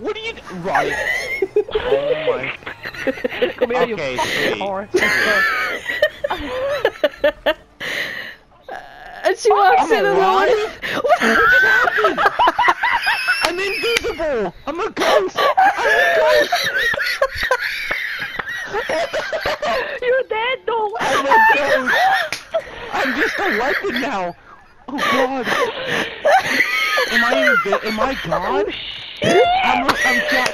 What are you? Right. oh my. Come here, Okay, you fucking sweet. And she walks I'm in and alive? I'm invisible. I'm a ghost. I'm a ghost. You're dead, though. I'm a ghost. I'm just a weapon now. Oh God. Am I Am I God? I'm, I'm.